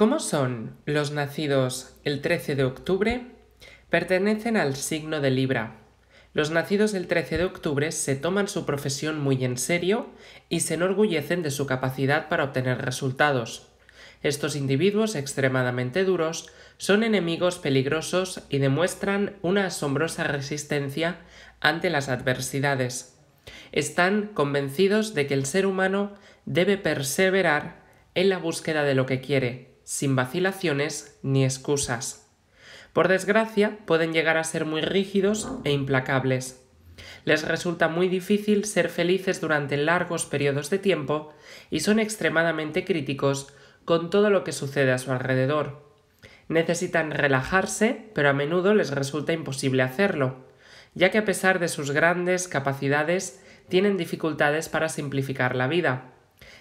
¿Cómo son los nacidos el 13 de octubre? Pertenecen al signo de Libra. Los nacidos el 13 de octubre se toman su profesión muy en serio y se enorgullecen de su capacidad para obtener resultados. Estos individuos extremadamente duros son enemigos peligrosos y demuestran una asombrosa resistencia ante las adversidades. Están convencidos de que el ser humano debe perseverar en la búsqueda de lo que quiere, sin vacilaciones ni excusas. Por desgracia, pueden llegar a ser muy rígidos e implacables. Les resulta muy difícil ser felices durante largos periodos de tiempo y son extremadamente críticos con todo lo que sucede a su alrededor. Necesitan relajarse, pero a menudo les resulta imposible hacerlo, ya que a pesar de sus grandes capacidades tienen dificultades para simplificar la vida.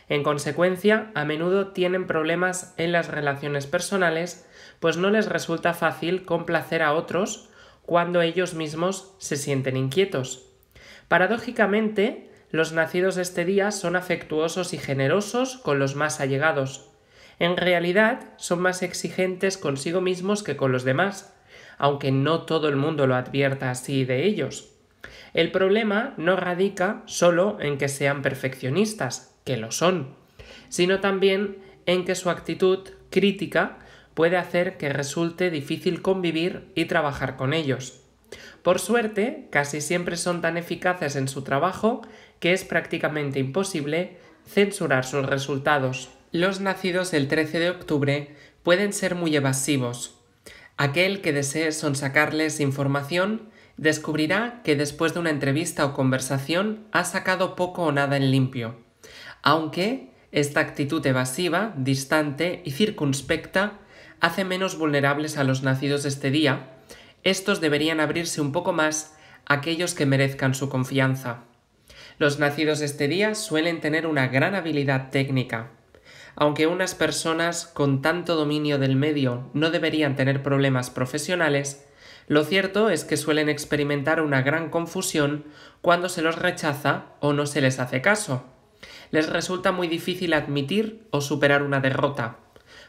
En consecuencia, a menudo tienen problemas en las relaciones personales, pues no les resulta fácil complacer a otros cuando ellos mismos se sienten inquietos. Paradójicamente, los nacidos este día son afectuosos y generosos con los más allegados. En realidad, son más exigentes consigo mismos que con los demás, aunque no todo el mundo lo advierta así de ellos. El problema no radica solo en que sean perfeccionistas, que lo son, sino también en que su actitud crítica puede hacer que resulte difícil convivir y trabajar con ellos. Por suerte, casi siempre son tan eficaces en su trabajo que es prácticamente imposible censurar sus resultados. Los nacidos el 13 de octubre pueden ser muy evasivos. Aquel que desee sonsacarles información descubrirá que después de una entrevista o conversación ha sacado poco o nada en limpio, aunque esta actitud evasiva, distante y circunspecta hace menos vulnerables a los nacidos este día, estos deberían abrirse un poco más a aquellos que merezcan su confianza. Los nacidos este día suelen tener una gran habilidad técnica. Aunque unas personas con tanto dominio del medio no deberían tener problemas profesionales, lo cierto es que suelen experimentar una gran confusión cuando se los rechaza o no se les hace caso. Les resulta muy difícil admitir o superar una derrota.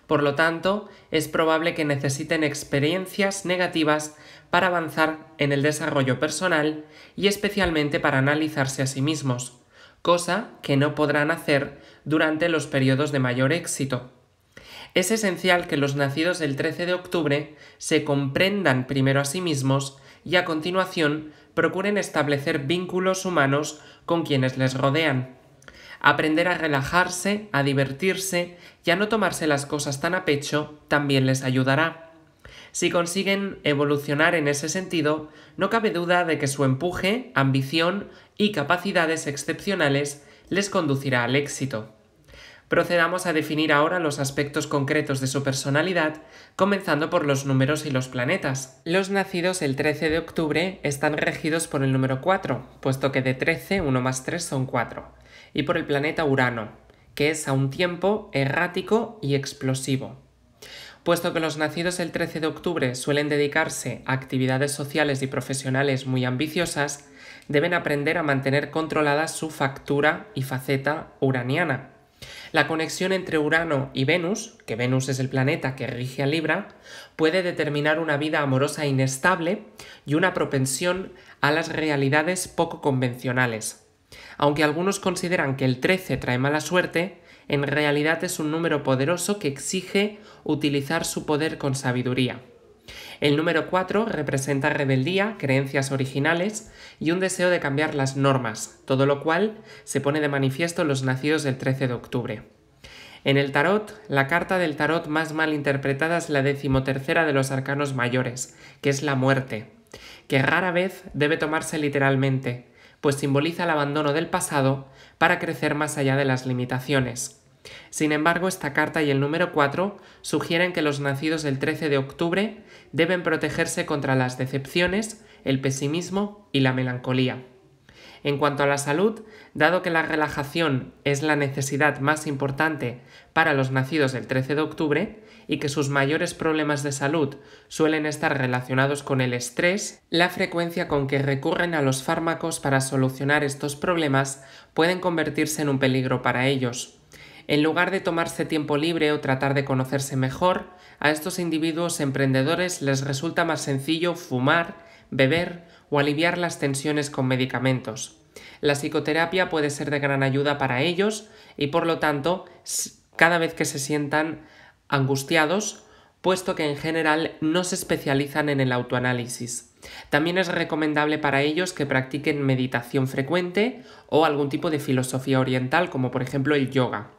Por lo tanto, es probable que necesiten experiencias negativas para avanzar en el desarrollo personal y especialmente para analizarse a sí mismos, cosa que no podrán hacer durante los periodos de mayor éxito. Es esencial que los nacidos del 13 de octubre se comprendan primero a sí mismos y a continuación procuren establecer vínculos humanos con quienes les rodean. Aprender a relajarse, a divertirse y a no tomarse las cosas tan a pecho también les ayudará. Si consiguen evolucionar en ese sentido, no cabe duda de que su empuje, ambición y capacidades excepcionales les conducirá al éxito. Procedamos a definir ahora los aspectos concretos de su personalidad, comenzando por los números y los planetas. Los nacidos el 13 de octubre están regidos por el número 4, puesto que de 13 1 más 3 son 4, y por el planeta Urano, que es a un tiempo errático y explosivo. Puesto que los nacidos el 13 de octubre suelen dedicarse a actividades sociales y profesionales muy ambiciosas, deben aprender a mantener controlada su factura y faceta uraniana la conexión entre Urano y Venus, que Venus es el planeta que rige a Libra, puede determinar una vida amorosa inestable y una propensión a las realidades poco convencionales. Aunque algunos consideran que el 13 trae mala suerte, en realidad es un número poderoso que exige utilizar su poder con sabiduría. El número 4 representa rebeldía, creencias originales y un deseo de cambiar las normas, todo lo cual se pone de manifiesto en los nacidos del 13 de octubre. En el tarot, la carta del tarot más mal interpretada es la decimotercera de los arcanos mayores, que es la muerte, que rara vez debe tomarse literalmente, pues simboliza el abandono del pasado para crecer más allá de las limitaciones. Sin embargo, esta carta y el número 4 sugieren que los nacidos del 13 de octubre deben protegerse contra las decepciones, el pesimismo y la melancolía. En cuanto a la salud, dado que la relajación es la necesidad más importante para los nacidos del 13 de octubre y que sus mayores problemas de salud suelen estar relacionados con el estrés, la frecuencia con que recurren a los fármacos para solucionar estos problemas pueden convertirse en un peligro para ellos. En lugar de tomarse tiempo libre o tratar de conocerse mejor, a estos individuos emprendedores les resulta más sencillo fumar, beber o aliviar las tensiones con medicamentos. La psicoterapia puede ser de gran ayuda para ellos y por lo tanto, cada vez que se sientan angustiados, puesto que en general no se especializan en el autoanálisis. También es recomendable para ellos que practiquen meditación frecuente o algún tipo de filosofía oriental como por ejemplo el yoga.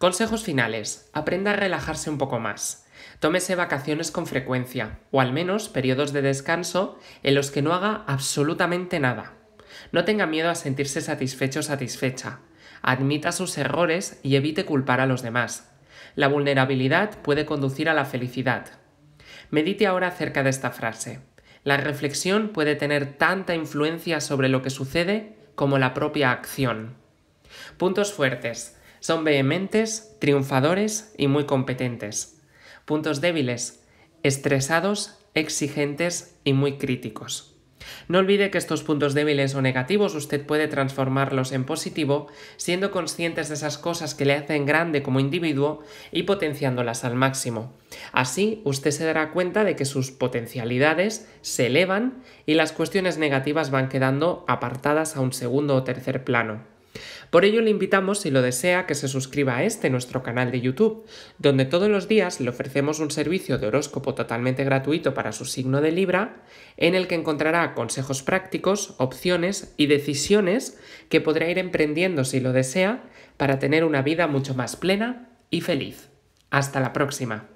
Consejos finales. Aprenda a relajarse un poco más. Tómese vacaciones con frecuencia, o al menos periodos de descanso en los que no haga absolutamente nada. No tenga miedo a sentirse satisfecho o satisfecha. Admita sus errores y evite culpar a los demás. La vulnerabilidad puede conducir a la felicidad. Medite ahora acerca de esta frase. La reflexión puede tener tanta influencia sobre lo que sucede como la propia acción. Puntos fuertes. Son vehementes, triunfadores y muy competentes. Puntos débiles, estresados, exigentes y muy críticos. No olvide que estos puntos débiles o negativos usted puede transformarlos en positivo siendo conscientes de esas cosas que le hacen grande como individuo y potenciándolas al máximo. Así usted se dará cuenta de que sus potencialidades se elevan y las cuestiones negativas van quedando apartadas a un segundo o tercer plano. Por ello le invitamos, si lo desea, que se suscriba a este nuestro canal de YouTube, donde todos los días le ofrecemos un servicio de horóscopo totalmente gratuito para su signo de Libra, en el que encontrará consejos prácticos, opciones y decisiones que podrá ir emprendiendo si lo desea para tener una vida mucho más plena y feliz. Hasta la próxima.